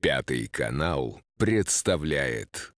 Пятый канал представляет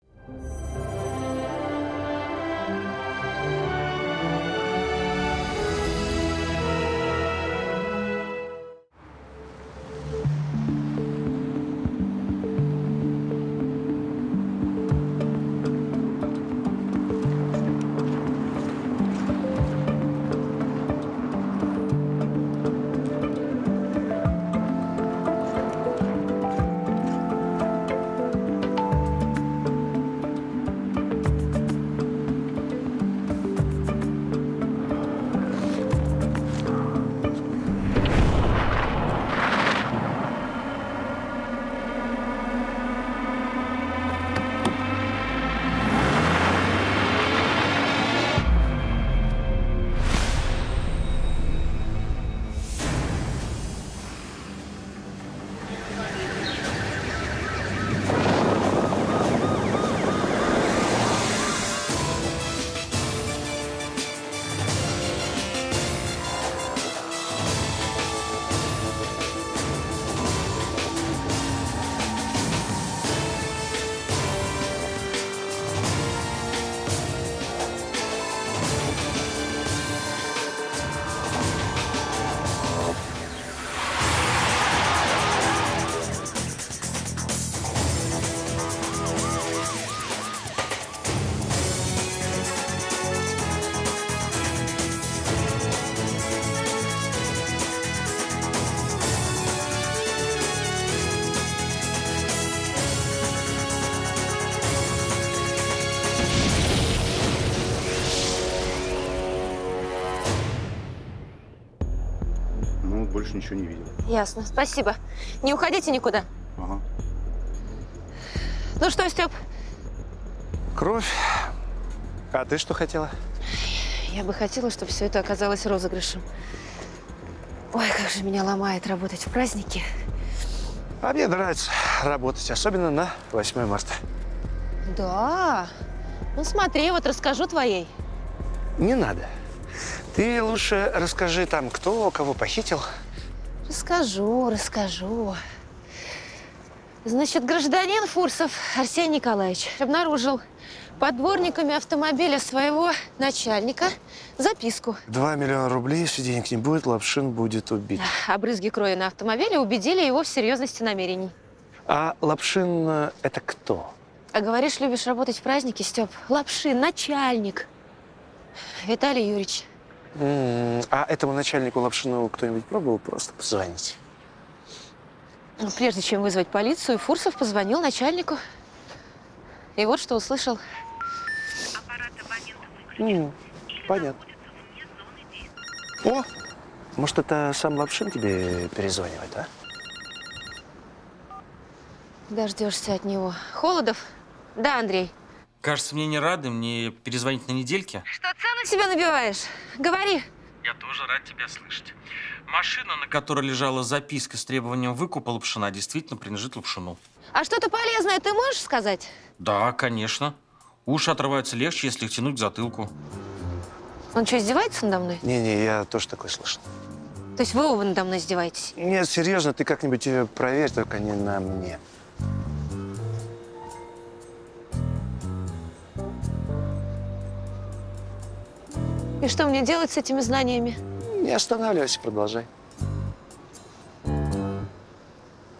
ничего не видел. Ясно, спасибо. Не уходите никуда. Ага. Ну что, Степ, Кровь. А ты что хотела? я бы хотела, чтобы все это оказалось розыгрышем. Ой, как же меня ломает работать в праздники. А мне нравится работать, особенно на 8 марта. Да. Ну смотри, вот расскажу твоей. Не надо. Ты лучше расскажи там, кто кого похитил. Расскажу, расскажу. Значит, гражданин Фурсов Арсений Николаевич обнаружил под дворниками автомобиля своего начальника записку. Два миллиона рублей, если денег не будет, Лапшин будет убит. А брызги крови на автомобиле убедили его в серьезности намерений. А Лапшин э, это кто? А говоришь, любишь работать в праздники, Степ? Лапшин, начальник. Виталий Юрьевич. А этому начальнику Лапшину кто-нибудь пробовал просто позвонить? Ну, Прежде чем вызвать полицию, Фурсов позвонил начальнику. И вот что услышал. М, Понятно. О, может, это сам Лапшин тебе перезванивает, а? Дождешься от него. Холодов? Да, Андрей. Кажется, мне не рады, мне перезвонить на недельке. Что цену себе набиваешь? Говори. Я тоже рад тебя слышать. Машина, на которой лежала записка с требованием выкупа Лапшина, действительно принадлежит Лапшину. А что-то полезное ты можешь сказать? Да, конечно. Уши отрываются легче, если их тянуть к затылку. Он что, издевается надо мной? Не-не, я тоже такое слышал. То есть вы оба надо мной издеваетесь? Нет, серьезно, ты как-нибудь э, проверь, только не на мне. И что мне делать с этими знаниями? Не останавливайся, продолжай.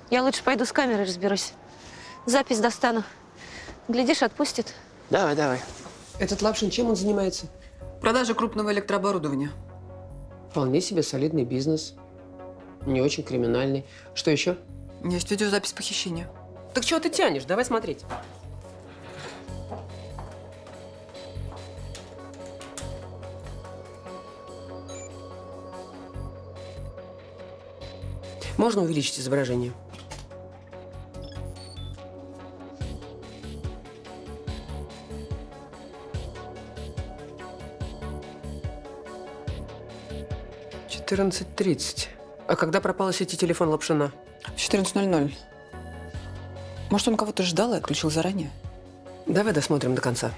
Я лучше пойду с камерой разберусь. Запись достану. Глядишь, отпустит. Давай, давай. Этот Лапшин чем он занимается? Продажа крупного электрооборудования. Вполне себе солидный бизнес. Не очень криминальный. Что еще? Есть видеозапись похищения. Так чего ты тянешь? Давай смотреть. Можно увеличить изображение? Четырнадцать тридцать. А когда пропал из сети телефон Лапшина? В 14.00. Может, он кого-то ждал и отключил заранее? Давай досмотрим до конца.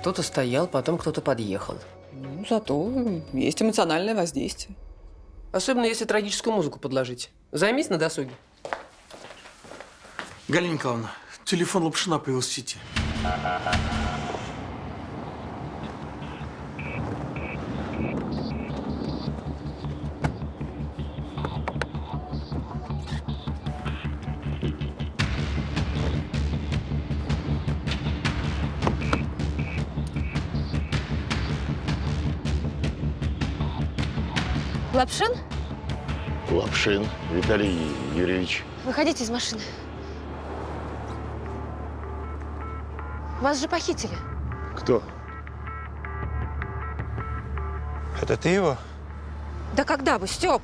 Кто-то стоял, потом кто-то подъехал. Ну, зато есть эмоциональное воздействие. Особенно если трагическую музыку подложить. Займись на досуге. Галина Николаевна, телефон Лапшина появился в сети. Лапшин Виталий Юрьевич. выходите из машины. Вас же похитили. Кто? Это ты его? Да когда бы, Степ?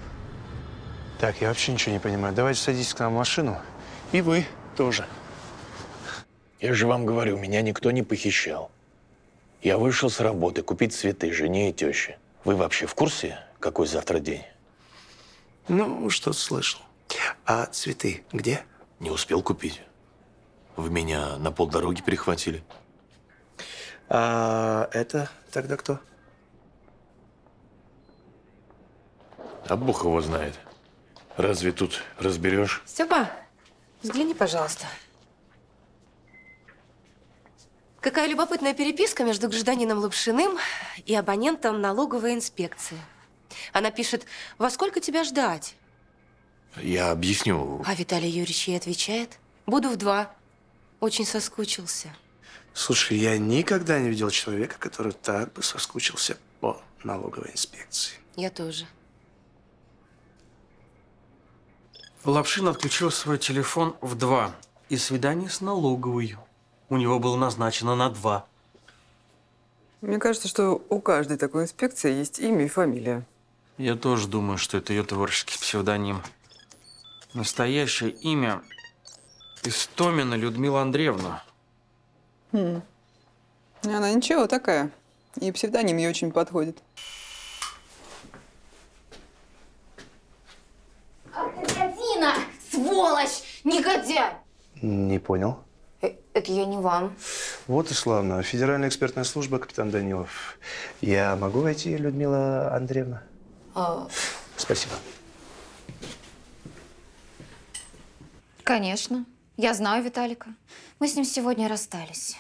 Так, я вообще ничего не понимаю. Давайте садитесь к нам в машину. И вы тоже. Я же вам говорю, меня никто не похищал. Я вышел с работы купить цветы жене и теще. Вы вообще в курсе, какой завтра день? Ну, что слышал. А цветы где? Не успел купить. Вы меня на полдороги перехватили. А это тогда кто? А Бог его знает. Разве тут разберешь? Степа, взгляни, пожалуйста. Какая любопытная переписка между гражданином Лапшиным и абонентом налоговой инспекции. Она пишет, во сколько тебя ждать? Я объясню. А Виталий Юрьевич ей отвечает, буду в два. Очень соскучился. Слушай, я никогда не видел человека, который так бы соскучился по налоговой инспекции. Я тоже. Лапшин отключил свой телефон в два. И свидание с налоговой у него было назначено на два. Мне кажется, что у каждой такой инспекции есть имя и фамилия. Я тоже думаю, что это ее творческий псевдоним. Настоящее имя Истомина Людмила Андреевна. Она ничего такая. И псевдоним ей очень подходит. Скотина! Сволочь! Негодяй! Не понял. Э, Это я не вам. Вот и славно. Федеральная экспертная служба, капитан Данилов. Я могу войти, Людмила Андреевна? А, Спасибо. конечно. Я знаю Виталика. Мы с ним сегодня расстались.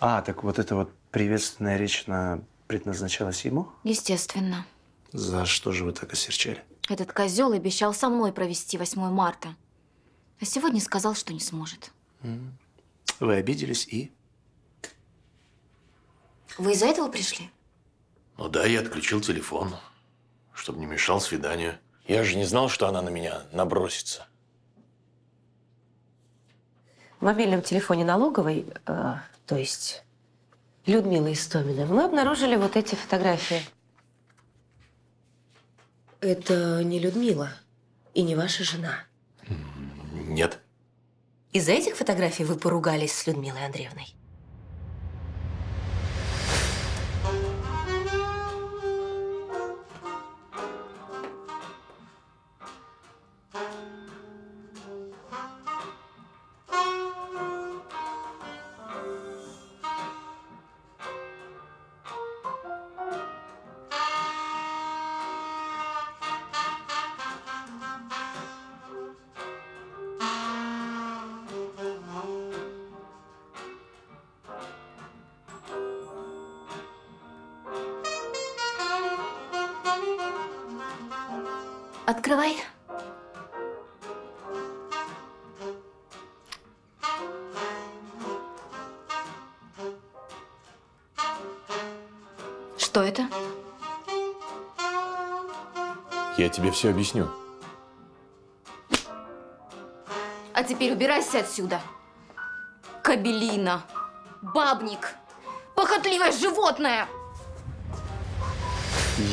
А, так вот эта вот приветственная речь, она предназначалась ему? Естественно. За что же вы так осерчали? Этот козел обещал со мной провести 8 марта. А сегодня сказал, что не сможет. Вы обиделись и... Вы из-за этого пришли? Ну да, я отключил телефон, чтобы не мешал свиданию. Я же не знал, что она на меня набросится. В мобильном телефоне налоговой, э, то есть Людмилы Истоминой, мы обнаружили вот эти фотографии. Это не Людмила и не ваша жена. Нет. Из-за этих фотографий вы поругались с Людмилой Андреевной? Открывай. Что это? Я тебе все объясню. А теперь убирайся отсюда. Кабелина. Бабник. Похотливое животное.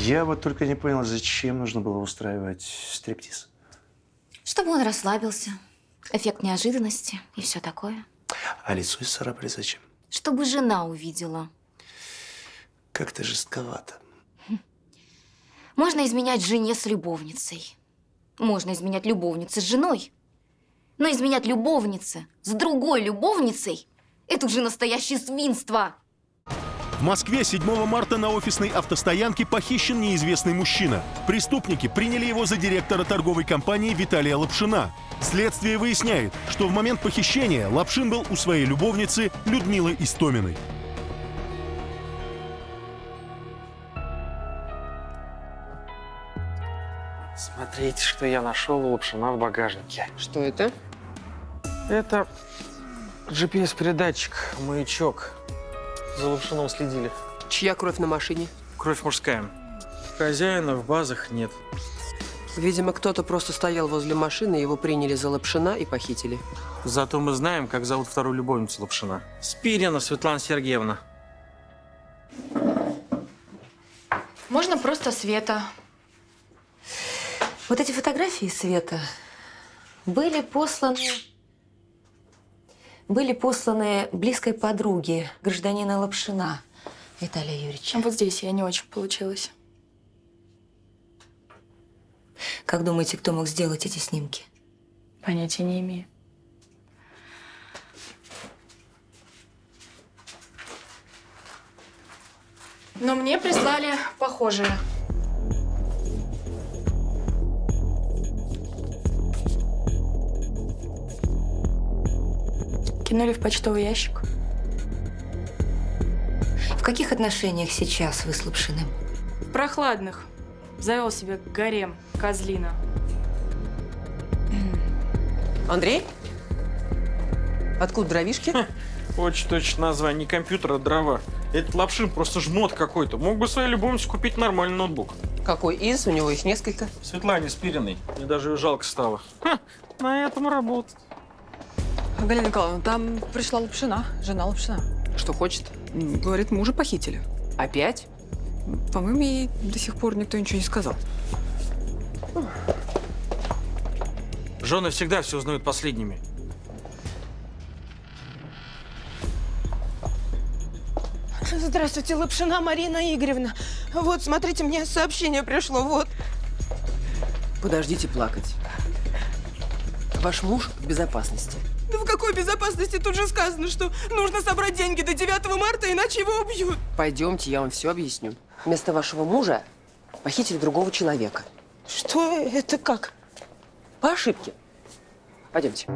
Я вот только не понял, зачем нужно было устраивать стриптиз. Чтобы он расслабился. Эффект неожиданности и все такое. А лицо из царапали зачем? Чтобы жена увидела. Как-то жестковато. Можно изменять жене с любовницей. Можно изменять любовнице с женой. Но изменять любовнице с другой любовницей – это уже настоящее свинство. В Москве 7 марта на офисной автостоянке похищен неизвестный мужчина. Преступники приняли его за директора торговой компании Виталия Лапшина. Следствие выясняет, что в момент похищения Лапшин был у своей любовницы Людмилы Истоминой. Смотрите, что я нашел у Лапшина в багажнике. Что это? Это GPS-передатчик, маячок. За Лапшином следили. Чья кровь на машине? Кровь мужская. Хозяина в базах нет. Видимо, кто-то просто стоял возле машины, его приняли за Лапшина и похитили. Зато мы знаем, как зовут вторую любовницу Лапшина. Спирина Светлана Сергеевна. Можно просто Света. Вот эти фотографии Света были посланы были посланы близкой подруге гражданина Лапшина Виталия Юрьевича. Вот здесь я не очень получилось. Как думаете, кто мог сделать эти снимки? Понятия не имею. Но мне прислали похожие. Кинули в почтовый ящик. В каких отношениях сейчас вы с Лапшиным? Прохладных. Завел себе гарем, козлина. Андрей? Откуда дровишки? Очень точно название. Не компьютер, а дрова. Этот Лапшин просто жмот какой-то. Мог бы своей любовнице купить нормальный ноутбук. Какой из? У него их несколько. Светлане Спириной. Мне даже ее жалко стало. Ха, на этом работать. Галина Николаевна, там пришла Лапшина, жена Лапшина. Что хочет? Говорит, мужа похитили. Опять? По-моему, ей до сих пор никто ничего не сказал. Жены всегда все узнают последними. Здравствуйте, Лапшина Марина Игоревна. Вот, смотрите, мне сообщение пришло, вот. Подождите плакать. Ваш муж в безопасности. Какой безопасности? Тут же сказано, что нужно собрать деньги до 9 марта, иначе его убьют. Пойдемте, я вам все объясню. Вместо вашего мужа похитили другого человека. Что это как? По ошибке. Пойдемте.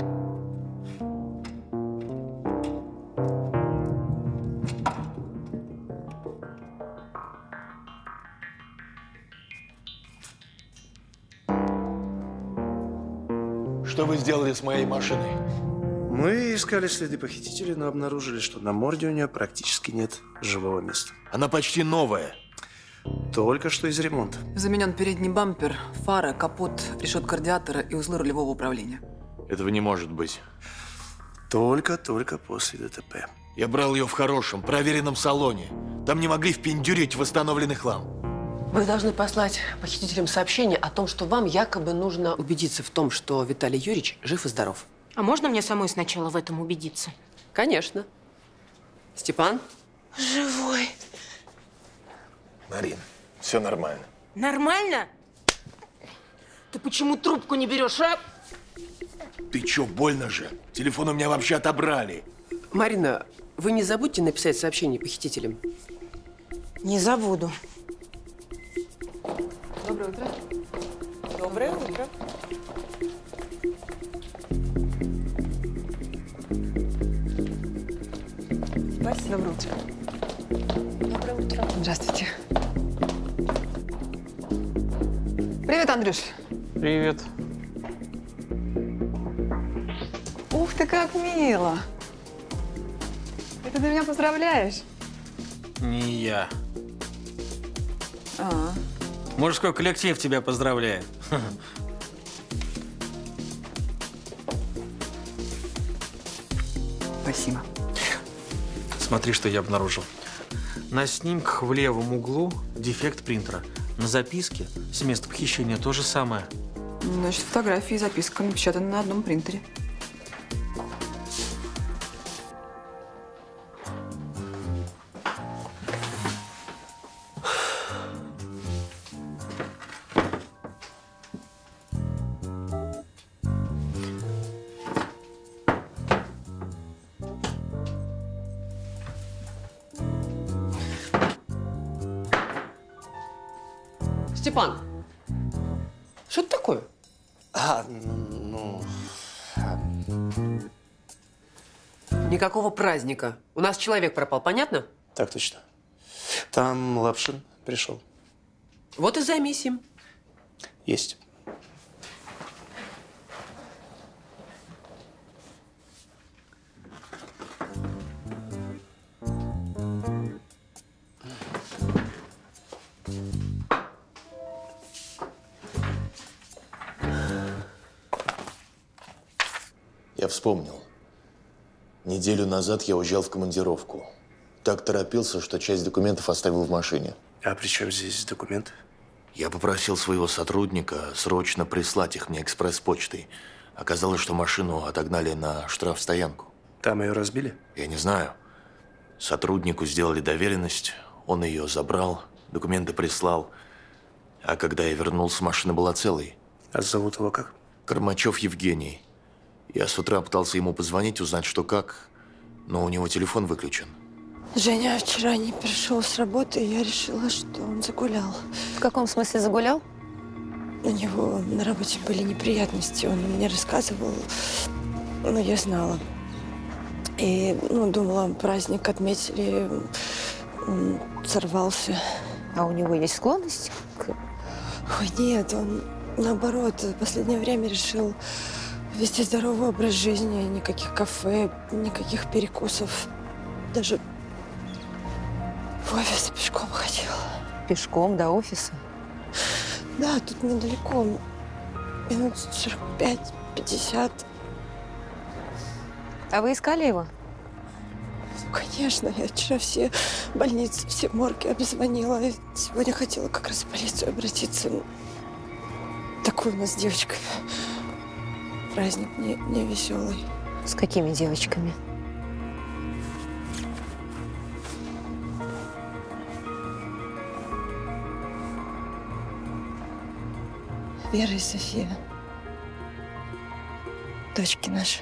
Что вы сделали с моей машиной? Мы искали следы похитителя, но обнаружили, что на морде у нее практически нет живого места. Она почти новая. Только что из ремонта. Заменен передний бампер, фара, капот, решетка радиатора и узлы рулевого управления. Этого не может быть. Только-только после ДТП. Я брал ее в хорошем, проверенном салоне. Там не могли впендюрить восстановленный хлам. Вы должны послать похитителям сообщение о том, что вам якобы нужно убедиться в том, что Виталий Юрьевич жив и здоров. А можно мне самой сначала в этом убедиться? Конечно. Степан? Живой. Марин, все нормально. Нормально? Ты почему трубку не берешь, а? Ты че, больно же? Телефон у меня вообще отобрали. Марина, вы не забудьте написать сообщение похитителям. Не забуду. Доброе утро. Доброе утро. Доброе утро. Доброе утро. Здравствуйте. Привет, Андрюш. Привет. Ух ты, как мило. Это ты меня поздравляешь? Не я. А, Мужской коллектив тебя поздравляет. спасибо. Смотри, что я обнаружил. На снимках в левом углу дефект принтера. На записке с места похищения то же самое. Значит, фотография и записка напечатаны на одном принтере. Никакого праздника. У нас человек пропал, понятно? Так точно. Там Лапшин пришел. Вот и займись им. Есть. Я вспомнил. Неделю назад я уезжал в командировку. Так торопился, что часть документов оставил в машине. А при чем здесь документы? Я попросил своего сотрудника срочно прислать их мне экспресс-почтой. Оказалось, что машину отогнали на штрафстоянку. Там ее разбили? Я не знаю. Сотруднику сделали доверенность, он ее забрал, документы прислал. А когда я вернулся, машина была целой. А зовут его как? Кормачев Евгений. Я с утра пытался ему позвонить, узнать, что как, но у него телефон выключен. Женя вчера не пришел с работы, и я решила, что он загулял. В каком смысле загулял? У него на работе были неприятности, он мне рассказывал, но я знала. И, ну, думала, праздник отметили, он сорвался. А у него есть склонность к... Ой, нет, он, наоборот, в последнее время решил вести здоровый образ жизни, никаких кафе, никаких перекусов, даже в офис пешком ходил. Пешком до офиса? Да, тут недалеко. Минут 45-50. А вы искали его? Ну, конечно. Я вчера все больницы, все морги обзвонила. Сегодня хотела как раз в полицию обратиться. Такой у нас с девочками. Праздник не, не веселый. С какими девочками? Вера и София. Дочки наши.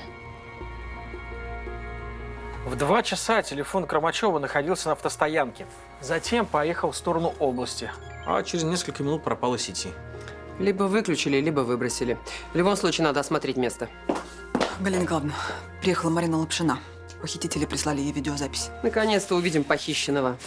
В два часа телефон Кромачева находился на автостоянке. Затем поехал в сторону области. А через несколько минут пропал из сети. Либо выключили, либо выбросили. В любом случае, надо осмотреть место. Галина Николаевна, приехала Марина Лапшина. Похитители прислали ей видеозапись. Наконец-то увидим похищенного.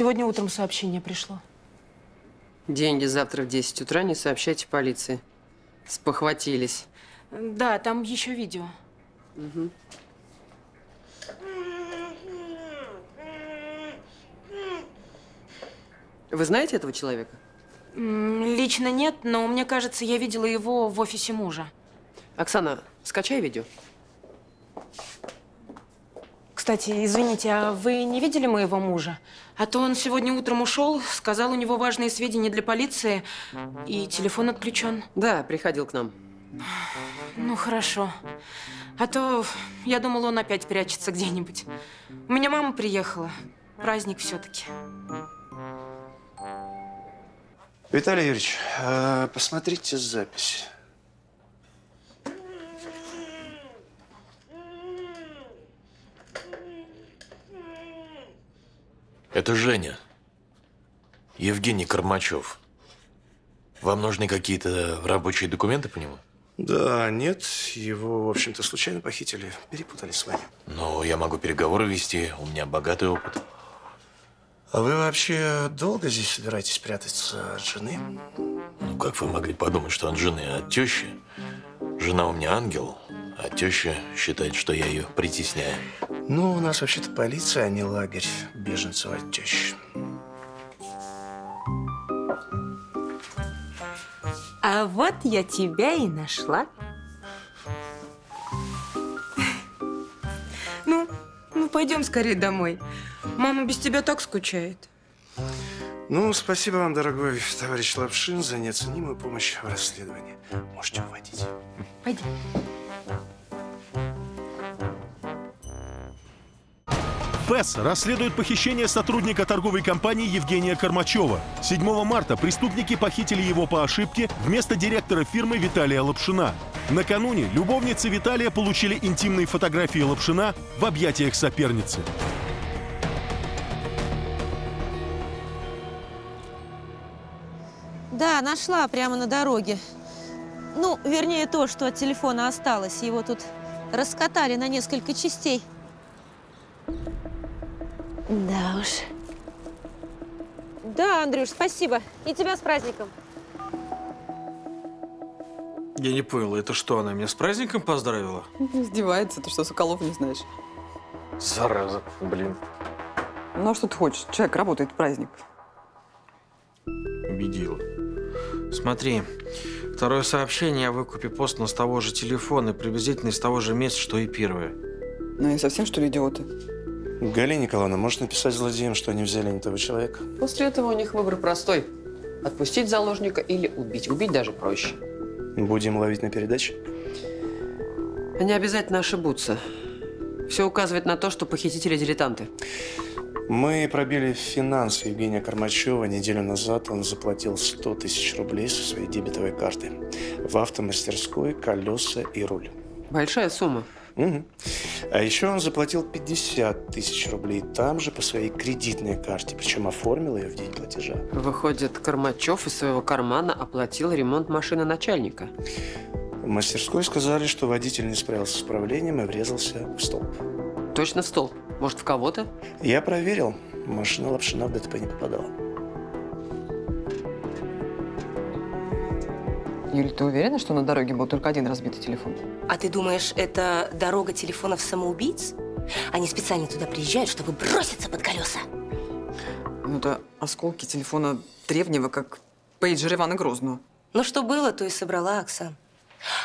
Сегодня утром сообщение пришло. Деньги завтра в 10 утра не сообщайте полиции. Спохватились. Да, там еще видео. Мгм. Вы знаете этого человека? Лично нет, но мне кажется, я видела его в офисе мужа. Оксана, скачай видео. Кстати, извините, а вы не видели моего мужа? А то он сегодня утром ушел, сказал, у него важные сведения для полиции, и телефон отключен. Да, приходил к нам. Ну, хорошо. А то я думала, он опять прячется где-нибудь. У меня мама приехала. Праздник все-таки. Виталий Юрьевич, э, посмотрите запись. Это Женя. Евгений Кормачев. Вам нужны какие-то рабочие документы по нему? Да, нет, его, в общем-то, случайно похитили. Перепутали с вами. Ну, я могу переговоры вести, у меня богатый опыт. А вы вообще долго здесь собираетесь прятаться от жены? Ну, как вы могли подумать, что от жены, а от тещи? Жена у меня ангел, а теща считает, что я ее притесняю. Ну, у нас вообще-то полиция, а не лагерь беженцев от тещи. А вот я тебя и нашла. Ну, ну пойдем скорее домой. Мама без тебя так скучает. Ну, спасибо вам, дорогой товарищ Лапшин, за неоценимую помощь в расследовании. Можете уводить. Пойдем. СПЭС расследует похищение сотрудника торговой компании Евгения Кормачева. 7 марта преступники похитили его по ошибке вместо директора фирмы Виталия Лапшина. Накануне любовницы Виталия получили интимные фотографии Лапшина в объятиях соперницы. Да, нашла прямо на дороге. Ну, вернее, то, что от телефона осталось. Его тут раскатали на несколько частей. Да уж. Да, Андрюш, спасибо. И тебя с праздником. Я не понял, это что, она меня с праздником поздравила? Издевается, ты что, Соколов не знаешь? Зараза, блин. Ну а что ты хочешь? Человек работает в праздник. Убедила. Смотри, второе сообщение о выкупе постно с того же телефона и приблизительно из того же места, что и первое. Ну и совсем, что ли, идиоты? Галина Николаевна, может написать злодеям, что они взяли не того человека? После этого у них выбор простой. Отпустить заложника или убить. Убить даже проще. Будем ловить на передаче? Они обязательно ошибутся. Все указывает на то, что похитители дилетанты. Мы пробили финансы Евгения Кормачева. Неделю назад он заплатил 100 тысяч рублей со своей дебетовой карты. В автомастерской колеса и руль. Большая сумма. Угу. А еще он заплатил 50 тысяч рублей там же по своей кредитной карте, причем оформил ее в день платежа. Выходит, Кормачев из своего кармана оплатил ремонт машины начальника. В мастерской сказали, что водитель не справился с управлением и врезался в столб. Точно в столб? Может, в кого-то? Я проверил. Машина Лапшина в ДТП не попадала. Юль, ты уверена, что на дороге был только один разбитый телефон? А ты думаешь, это дорога телефонов самоубийц? Они специально туда приезжают, чтобы броситься под колеса. Ну, это осколки телефона древнего, как пейджер Ивана Грозного. Ну, что было, то и собрала, Оксан.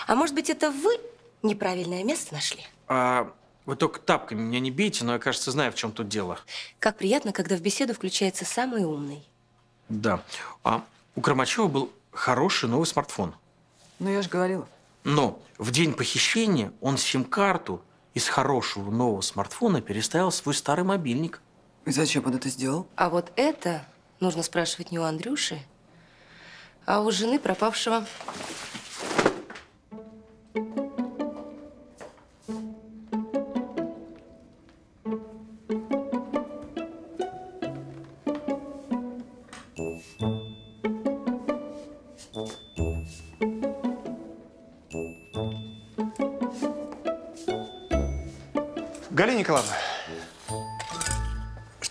А может быть, это вы неправильное место нашли? А вы только тапками меня не бейте, но я, кажется, знаю, в чем тут дело. Как приятно, когда в беседу включается самый умный. Да. А у Кормачева был хороший новый смартфон. Ну, я же говорила. Но в день похищения он сим-карту из хорошего нового смартфона переставил свой старый мобильник. И зачем он это сделал? А вот это нужно спрашивать не у Андрюши, а у жены пропавшего.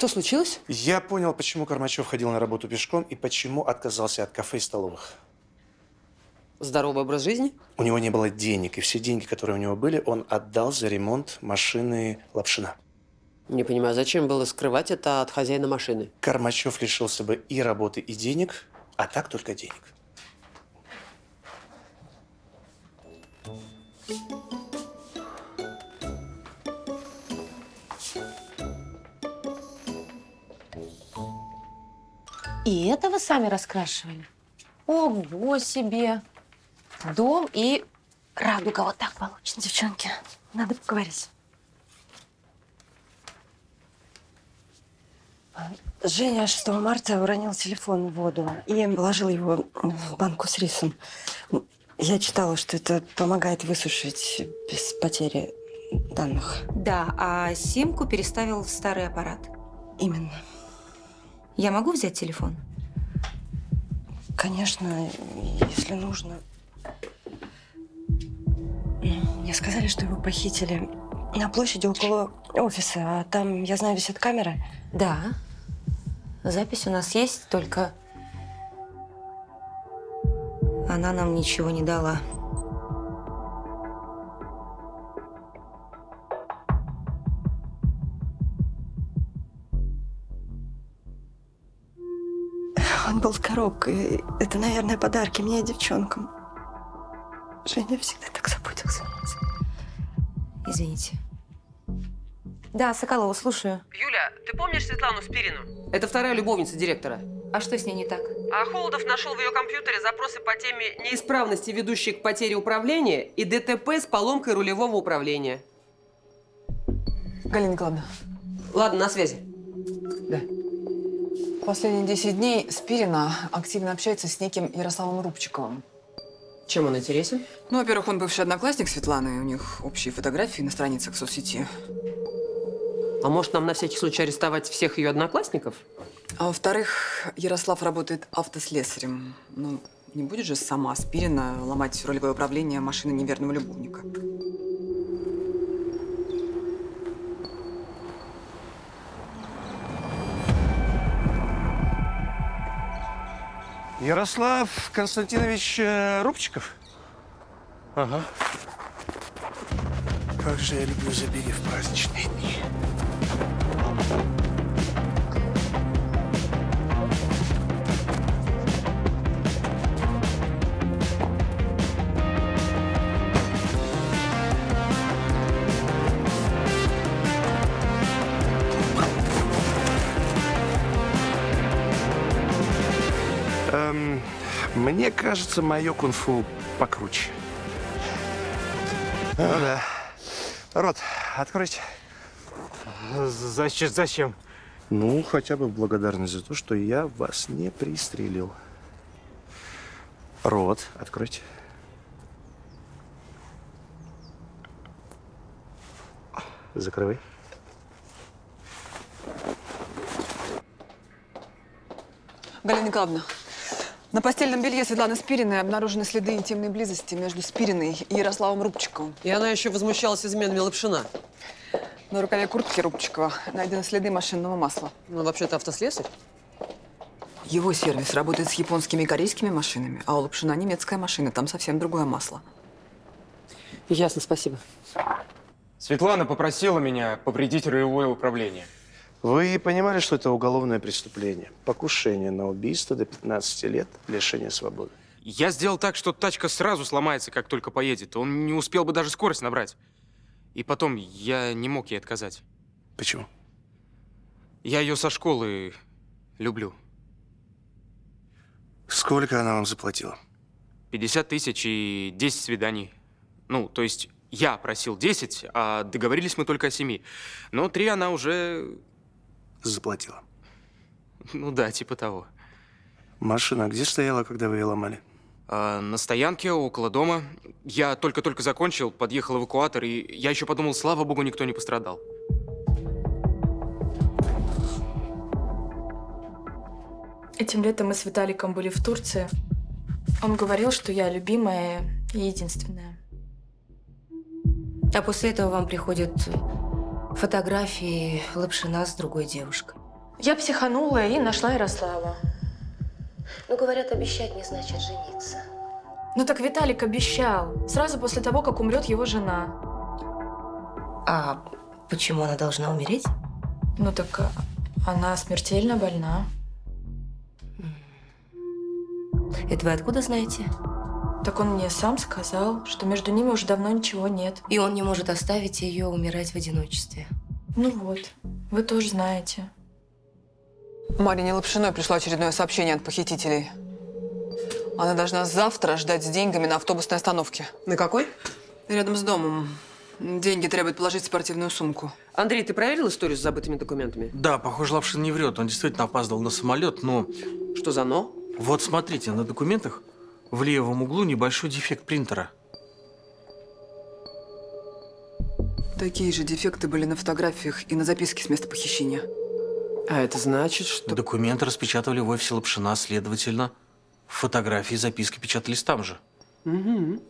Что случилось? я понял, почему Кормачев ходил на работу пешком и почему отказался от кафе и столовых. Здоровый образ жизни? У него не было денег, и все деньги, которые у него были, он отдал за ремонт машины Лапшина. Не понимаю, зачем было скрывать это от хозяина машины? Кормачев лишился бы и работы, и денег, а так только денег. И это вы сами раскрашивали? Ого себе! Дом и радуга. Вот так получится. Девчонки, надо поговорить. Женя 6 марта уронил телефон в воду и положил его в банку с рисом. Я читала, что это помогает высушить без потери данных. Да, а симку переставил в старый аппарат. Именно. Я могу взять телефон? Конечно, если нужно. Мне сказали, что его похитили на площади около офиса, а там, я знаю, висят камеры. Да. Запись у нас есть, только Она нам ничего не дала. Коробкой. Это, наверное, подарки мне и девчонкам. Женя всегда так заботился. Извините. Да, Соколова, слушаю. Юля, ты помнишь Светлану Спирину? Это вторая любовница директора. А что с ней не так? А Холодов нашел в ее компьютере запросы по теме неисправности, ведущей к потере управления, и ДТП с поломкой рулевого управления. Галина Николаевна, Ладно, на связи. Последние 10 дней Спирина активно общается с неким Ярославом Рубчиковым. Чем он интересен? Ну, во-первых, он бывший одноклассник Светланы, у них общие фотографии на страницах соцсети. А может, нам на всякий случай арестовать всех ее одноклассников? А во-вторых, Ярослав работает автослесарем. Ну, не будет же сама Спирина ломать ролевое управление машины неверного любовника. Ярослав Константинович э, Рубчиков? Ага. Как же я люблю забеги в праздничные дни. Кажется, мое кунг-фу покруче. Ну да. Рот, откройте. Зачем? Зачем? Ну, хотя бы в благодарность за то, что я вас не пристрелил. Рот, откройте. Закрывай. Галина Николаевна, на постельном белье Светланы Спириной обнаружены следы интимной близости между Спириной и Ярославом Рубчиковым. И она еще возмущалась изменами Лапшина. На рукаве куртки Рубчикова найдены следы машинного масла. Ну, вообще-то автослесарь. Его сервис работает с японскими и корейскими машинами, а у Лапшина немецкая машина, там совсем другое масло. Ясно, спасибо. Светлана попросила меня повредить рулевое управление. Вы понимали, что это уголовное преступление? Покушение на убийство до 15 лет, лишение свободы. Я сделал так, что тачка сразу сломается, как только поедет. Он не успел бы даже скорость набрать. И потом, я не мог ей отказать. Почему? Я ее со школы люблю. Сколько она вам заплатила? 50 тысяч и 10 свиданий. Ну, то есть я просил 10, а договорились мы только о 7. Но три она уже... Заплатила. Ну да, типа того. Машина где стояла, когда вы ее ломали? А, на стоянке около дома. Я только-только закончил, подъехал эвакуатор, и я еще подумал, слава богу, никто не пострадал. Этим летом мы с Виталиком были в Турции. Он говорил, что я любимая и единственная. А после этого вам приходят фотографии Лапшина с другой девушкой. Я психанула и нашла Ярослава. Ну, говорят, обещать не значит жениться. Ну так Виталик обещал. Сразу после того, как умрет его жена. А почему она должна умереть? Ну так а, она смертельно больна. Это вы откуда знаете? Так он мне сам сказал, что между ними уже давно ничего нет. И он не может оставить ее умирать в одиночестве. Ну вот, вы тоже знаете. Марине Лапшиной пришло очередное сообщение от похитителей. Она должна завтра ждать с деньгами на автобусной остановке. На какой? Рядом с домом. Деньги требует положить в спортивную сумку. Андрей, ты проверил историю с забытыми документами? Да, похоже, Лапшин не врет. Он действительно опаздывал на самолет, но... Что за но? Вот смотрите, на документах в левом углу небольшой дефект принтера. Такие же дефекты были на фотографиях и на записке с места похищения. А это значит, что... Документы распечатывали в офисе Лапшина, следовательно, фотографии и записки печатались там же. Угу.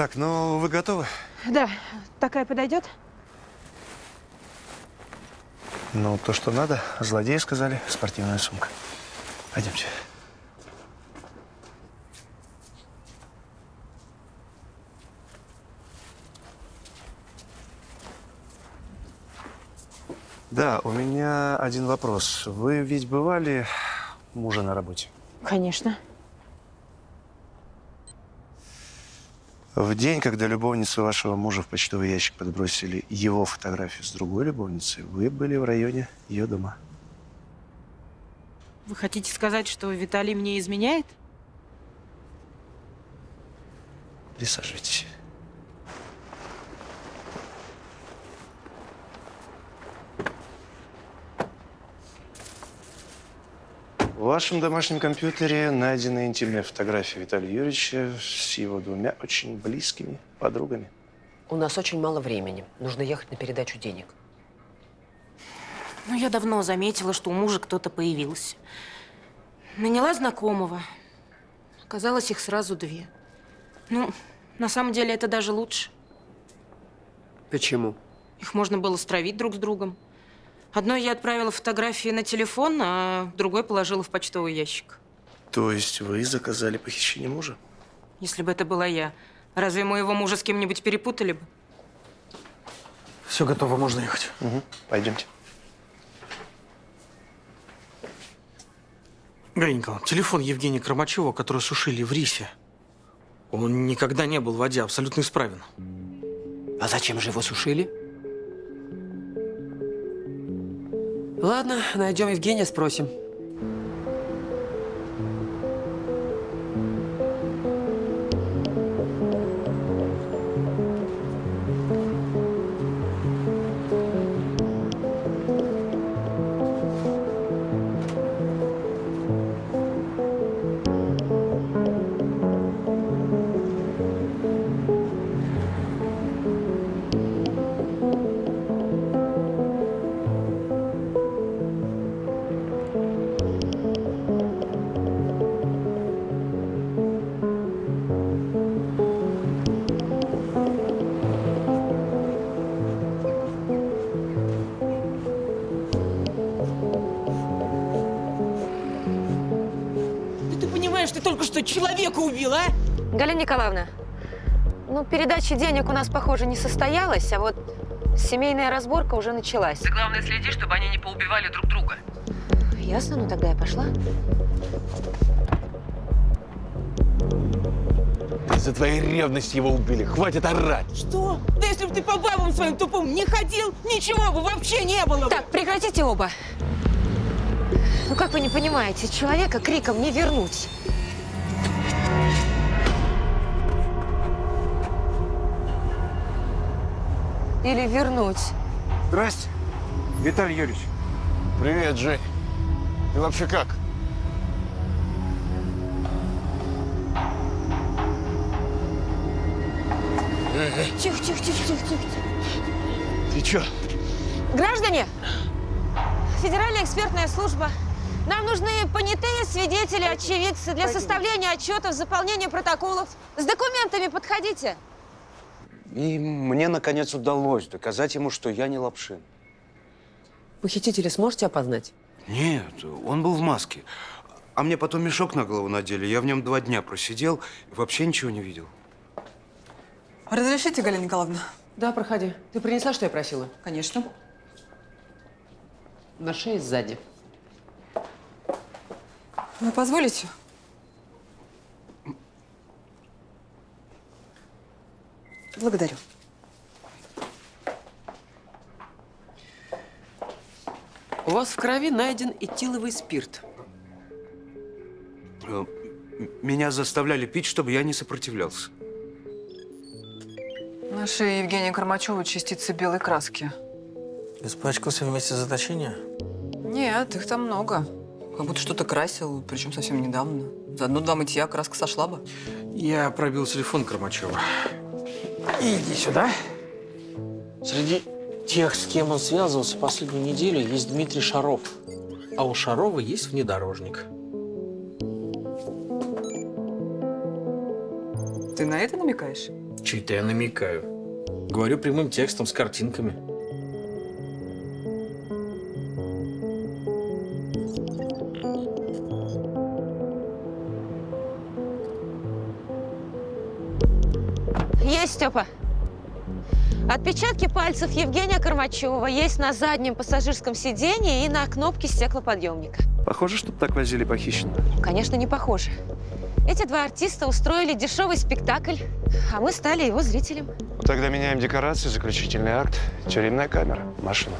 Так, ну вы готовы? Да, такая подойдет? Ну, то, что надо. Злодеи сказали. Спортивная сумка. Пойдемте. Да, у меня один вопрос. Вы ведь бывали мужа на работе? Конечно. В день, когда любовница вашего мужа в почтовый ящик подбросили его фотографию с другой любовницей, вы были в районе ее дома. Вы хотите сказать, что Виталий мне изменяет? Присаживайтесь. В вашем домашнем компьютере найдены интимные фотографии Виталия Юрьевича с его двумя очень близкими подругами. У нас очень мало времени. Нужно ехать на передачу денег. Ну, я давно заметила, что у мужа кто-то появился. Наняла знакомого. Оказалось, их сразу две. Ну, на самом деле, это даже лучше. Почему? Их можно было стравить друг с другом. Одной я отправила фотографии на телефон, а другой положила в почтовый ящик. То есть вы заказали похищение мужа? Если бы это была я, разве моего мужа с кем-нибудь перепутали бы? Все готово, можно ехать. Угу. Пойдемте. Галина Николаевна, телефон Евгения Кромачева, который сушили в рисе. Он никогда не был в воде, абсолютно исправен. А зачем же его сушили? Ладно, найдем Евгения, спросим. Что человека убил, а? Галина Николаевна, ну, передача денег у нас, похоже, не состоялась, а вот семейная разборка уже началась. Ты, главное, следи, чтобы они не поубивали друг друга. Ясно, ну тогда я пошла. Из-за твоей ревности его убили. Хватит орать. Что? Да если бы ты по бабам своим тупым не ходил, ничего бы вообще не было бы. Так, прекратите оба. Ну как вы не понимаете, человека криком не вернуть. Или вернуть. Здрасте, Виталий Юрьевич. Привет, Жень. Ты вообще как? Тихо, тихо, тихо, тихо, тихо. Ты чё? Граждане, Федеральная экспертная служба. Нам нужны понятые свидетели, очевидцы для составления отчетов, заполнения протоколов. С документами подходите. И мне, наконец, удалось доказать ему, что я не Лапшин. Похитителя сможете опознать? Нет, он был в маске. А мне потом мешок на голову надели. Я в нем два дня просидел и вообще ничего не видел. Разрешите, Галина Николаевна? Да, проходи. Ты принесла, что я просила? Конечно. На шее сзади. Вы позволите? Благодарю. У вас в крови найден этиловый спирт. Э, Меня заставляли пить, чтобы я не сопротивлялся. На шее Евгения Кормачева частицы белой краски. Испачкался вместе заточения? Нет, их там много. Как будто что-то красил, причем совсем недавно. За одно-два мытья краска сошла бы. Я пробил телефон Иди сюда. Среди тех, с кем он связывался последнюю неделю, есть Дмитрий Шаров. А у Шарова есть внедорожник. Ты на это намекаешь? Чей-то я намекаю. Говорю прямым текстом с картинками. Отпечатки пальцев Евгения Кормачева есть на заднем пассажирском сиденье и на кнопке стеклоподъемника. Похоже, что так возили похищенного. Конечно, не похоже. Эти два артиста устроили дешевый спектакль, а мы стали его зрителем. Ну, Тогда меняем декорации, заключительный акт, тюремная камера, машина.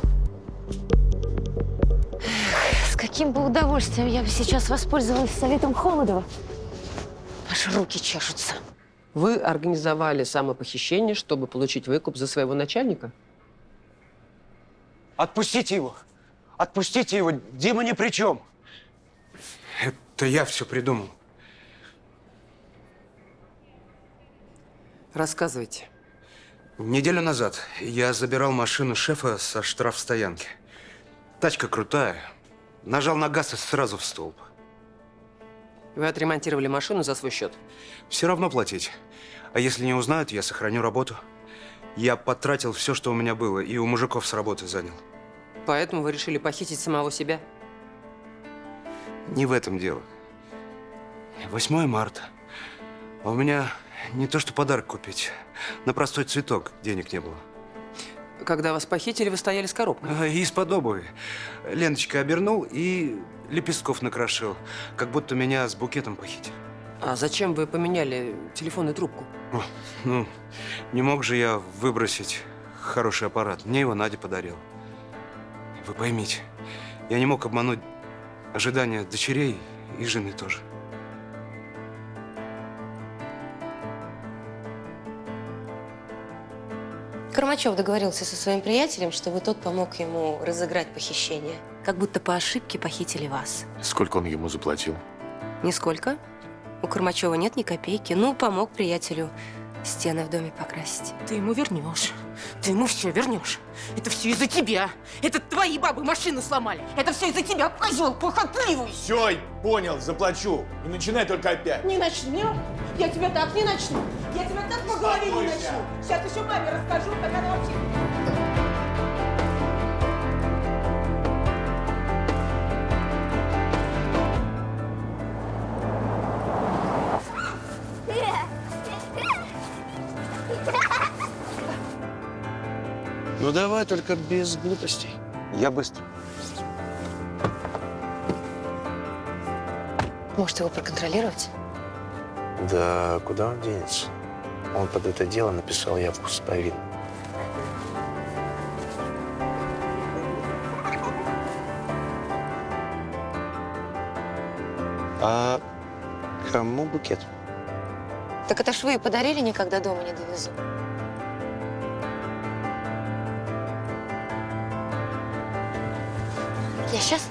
С каким каким бы удовольствием я бы сейчас воспользовалась советом Холодова. Аж руки чешутся. Вы организовали самопохищение, чтобы получить выкуп за своего начальника? Отпустите его! Отпустите его! Дима ни при чем! Это я все придумал. Рассказывайте. Неделю назад я забирал машину шефа со штрафстоянки. Тачка крутая. Нажал на газ и сразу в столб. Вы отремонтировали машину за свой счет? Все равно платить. А если не узнают, я сохраню работу. Я потратил все, что у меня было, и у мужиков с работы занял. Поэтому вы решили похитить самого себя? Не в этом дело. 8 марта. А у меня не то, что подарок купить. На простой цветок денег не было. Когда вас похитили, вы стояли с коробкой? А, Из-под обуви. Ленточкой обернул и лепестков накрошил. Как будто меня с букетом похитили. А зачем вы поменяли телефонную трубку? О, ну, не мог же я выбросить хороший аппарат. Мне его Надя подарила. Вы поймите, я не мог обмануть ожидания дочерей и жены тоже. Кормачев договорился со своим приятелем, чтобы тот помог ему разыграть похищение. Как будто по ошибке похитили вас. Сколько он ему заплатил? Нисколько. У Кормачева нет ни копейки. Ну, помог приятелю стены в доме покрасить. Ты ему вернешь. Ты ему все вернешь. Это все из-за тебя. Это твои бабы машину сломали. Это все из-за тебя, козел похотливый. Все, понял, заплачу. И начинай только опять. Не начнем. Я тебя так не начну. Я тебя так по голове не начну. Сейчас еще маме расскажу, как она вообще... давай, только без глупостей. Я быстро. Может, его проконтролировать? Да куда он денется? Он под это дело написал явку с повинным. А кому букет? Так это ж вы и подарили, никогда дома не довезу. Я сейчас.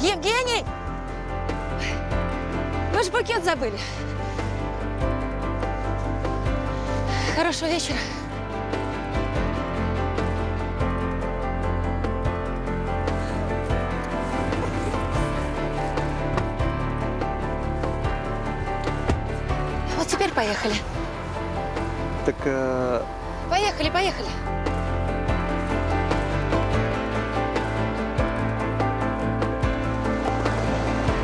Евгений! Вы же букет забыли. Хорошего вечера. Вот теперь поехали. Так э, Поехали, поехали.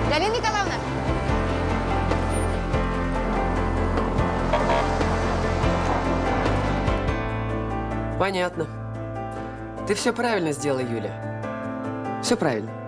Галина Николаевна! Понятно. Ты все правильно сделала, Юля. Все правильно.